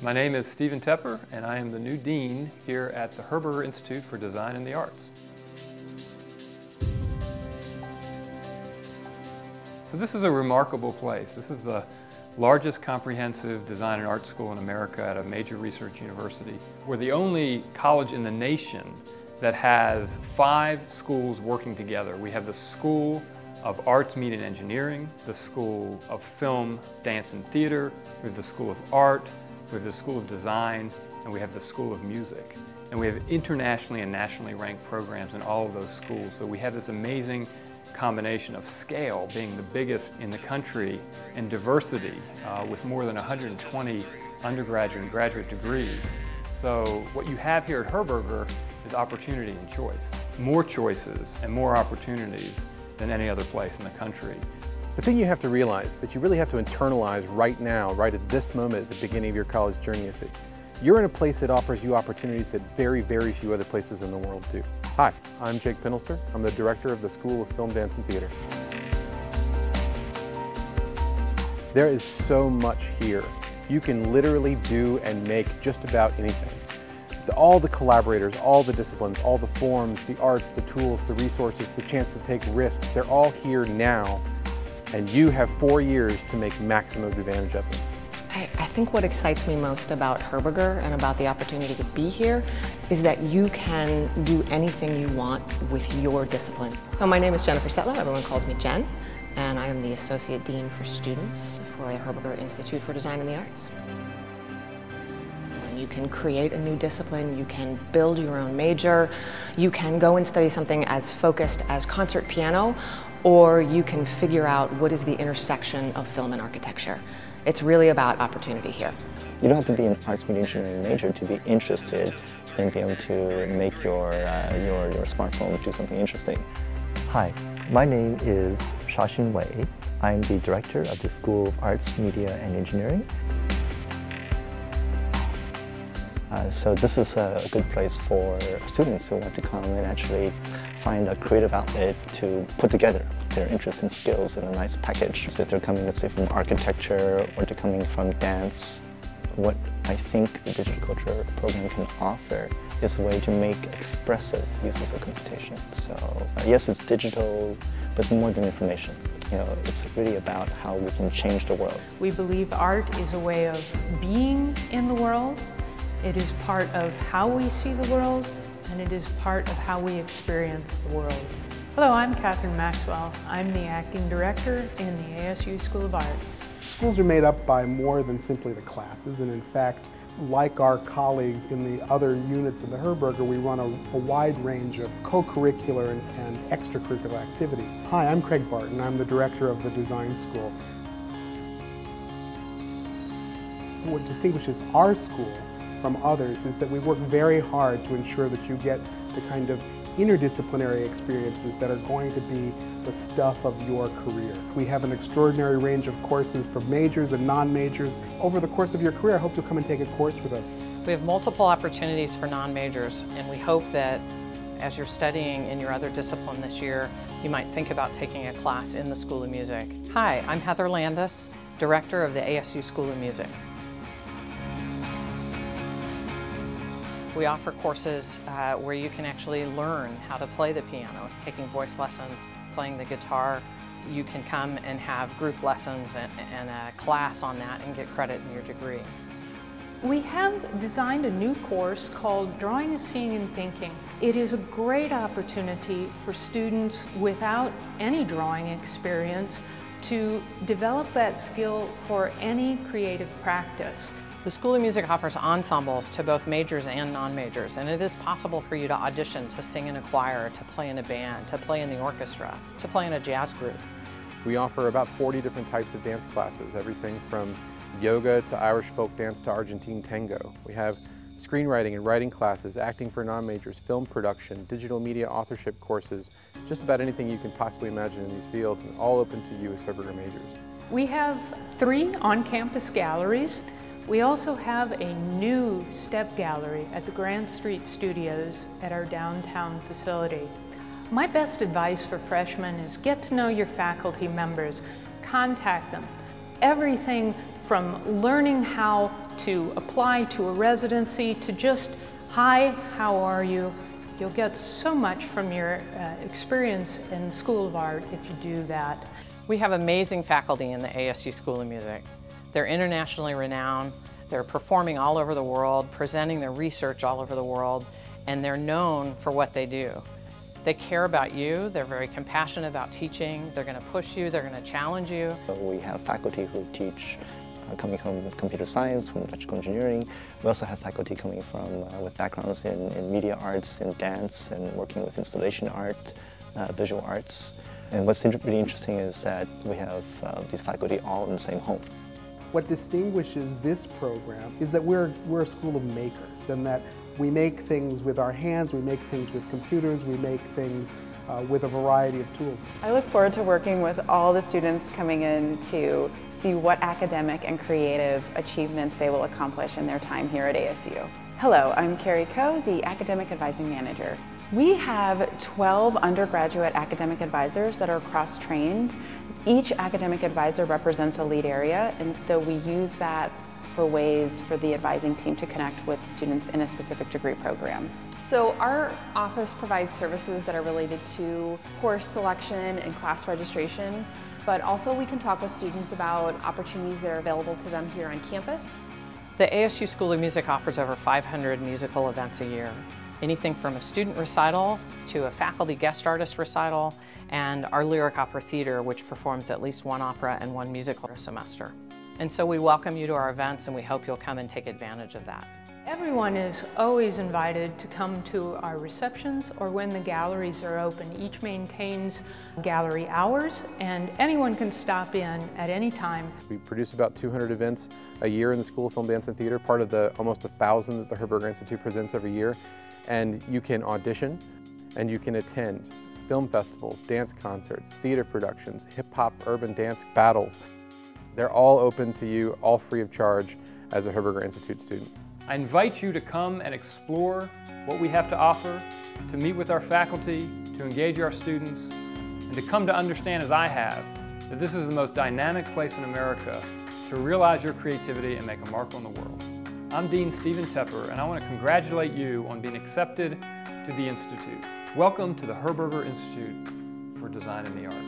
My name is Steven Tepper, and I am the new dean here at the Herberger Institute for Design and the Arts. So this is a remarkable place. This is the largest comprehensive design and art school in America at a major research university. We're the only college in the nation that has five schools working together. We have the School of Arts, Media and Engineering, the School of Film, Dance and Theater, we have the School of Art, we have the School of Design, and we have the School of Music. And we have internationally and nationally ranked programs in all of those schools. So we have this amazing combination of scale, being the biggest in the country, and diversity uh, with more than 120 undergraduate and graduate degrees. So what you have here at Herberger is opportunity and choice. More choices and more opportunities than any other place in the country. The thing you have to realize that you really have to internalize right now, right at this moment at the beginning of your college journey is that you're in a place that offers you opportunities that very, very few other places in the world do. Hi, I'm Jake Pinholster. I'm the director of the School of Film, Dance, and Theater. There is so much here. You can literally do and make just about anything. The, all the collaborators, all the disciplines, all the forms, the arts, the tools, the resources, the chance to take risks, they're all here now and you have four years to make maximum advantage of them. I, I, think what excites me most about Herberger and about the opportunity to be here is that you can do anything you want with your discipline. So my name is Jennifer Setlow, everyone calls me Jen, and I am the Associate Dean for Students for the Herberger Institute for Design and the Arts. You can create a new discipline, you can build your own major, you can go and study something as focused as concert piano, or you can figure out what is the intersection of film and architecture. It's really about opportunity here. You don't have to be an arts media engineering major to be interested in being able to make your, uh, your, your smartphone do something interesting. Hi, my name is Sha Xin Wei. I'm the director of the School of Arts, Media and Engineering. Uh, so this is a good place for students who want to come and actually find a creative outlet to put together their interests and skills in a nice package. So if they're coming, let's say, from architecture or they're coming from dance, what I think the digital culture program can offer is a way to make expressive uses of computation. So uh, yes, it's digital, but it's more than information. You know, it's really about how we can change the world. We believe art is a way of being in the world it is part of how we see the world, and it is part of how we experience the world. Hello, I'm Catherine Maxwell. I'm the acting director in the ASU School of Arts. Schools are made up by more than simply the classes, and in fact, like our colleagues in the other units in the Herberger, we run a, a wide range of co-curricular and, and extracurricular activities. Hi, I'm Craig Barton. I'm the director of the design school. What distinguishes our school from others is that we work very hard to ensure that you get the kind of interdisciplinary experiences that are going to be the stuff of your career. We have an extraordinary range of courses for majors and non-majors. Over the course of your career, I hope you'll come and take a course with us. We have multiple opportunities for non-majors, and we hope that as you're studying in your other discipline this year, you might think about taking a class in the School of Music. Hi, I'm Heather Landis, Director of the ASU School of Music. We offer courses uh, where you can actually learn how to play the piano, taking voice lessons, playing the guitar. You can come and have group lessons and, and a class on that and get credit in your degree. We have designed a new course called Drawing Seeing and Thinking. It is a great opportunity for students without any drawing experience to develop that skill for any creative practice. The School of Music offers ensembles to both majors and non-majors, and it is possible for you to audition to sing in a choir, to play in a band, to play in the orchestra, to play in a jazz group. We offer about 40 different types of dance classes, everything from yoga to Irish folk dance to Argentine tango. We have screenwriting and writing classes, acting for non-majors, film production, digital media authorship courses, just about anything you can possibly imagine in these fields, and all open to you as Herberger majors. We have three on-campus galleries. We also have a new step gallery at the Grant Street Studios at our downtown facility. My best advice for freshmen is get to know your faculty members, contact them. Everything from learning how to apply to a residency, to just, hi, how are you? You'll get so much from your uh, experience in School of Art if you do that. We have amazing faculty in the ASU School of Music. They're internationally renowned, they're performing all over the world, presenting their research all over the world, and they're known for what they do. They care about you, they're very compassionate about teaching, they're going to push you, they're going to challenge you. We have faculty who teach uh, coming from computer science, from electrical engineering. We also have faculty coming from uh, with backgrounds in, in media arts, in dance, and working with installation art, uh, visual arts. And what's really interesting is that we have uh, these faculty all in the same home. What distinguishes this program is that we're, we're a school of makers and that we make things with our hands, we make things with computers, we make things uh, with a variety of tools. I look forward to working with all the students coming in to see what academic and creative achievements they will accomplish in their time here at ASU. Hello, I'm Carrie Coe, the Academic Advising Manager. We have 12 undergraduate academic advisors that are cross-trained. Each academic advisor represents a lead area, and so we use that for ways for the advising team to connect with students in a specific degree program. So our office provides services that are related to course selection and class registration, but also we can talk with students about opportunities that are available to them here on campus. The ASU School of Music offers over 500 musical events a year. Anything from a student recital to a faculty guest artist recital and our Lyric Opera Theater, which performs at least one opera and one musical a semester. And so we welcome you to our events and we hope you'll come and take advantage of that. Everyone is always invited to come to our receptions or when the galleries are open. Each maintains gallery hours and anyone can stop in at any time. We produce about 200 events a year in the School of Film, Dance and Theater, part of the almost a thousand that the Herberger Institute presents every year. And you can audition and you can attend film festivals, dance concerts, theater productions, hip-hop, urban dance battles. They're all open to you, all free of charge as a Herberger Institute student. I invite you to come and explore what we have to offer, to meet with our faculty, to engage our students, and to come to understand as I have that this is the most dynamic place in America to realize your creativity and make a mark on the world. I'm Dean Steven Tepper, and I want to congratulate you on being accepted to the Institute. Welcome to the Herberger Institute for Design and the Arts.